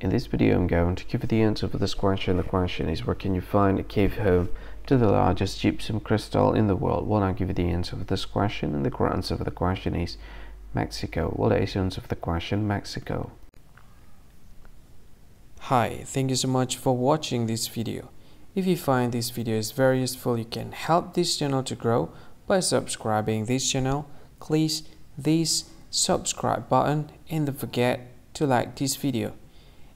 In this video I'm going to give you the answer for this question. The question is where can you find a cave home to the largest gypsum crystal in the world? Well I'll give you the answer for this question and the answer for the question is Mexico. Well the answer for the question Mexico. Hi, thank you so much for watching this video. If you find this video is very useful, you can help this channel to grow by subscribing this channel. Please this subscribe button and don't forget to like this video.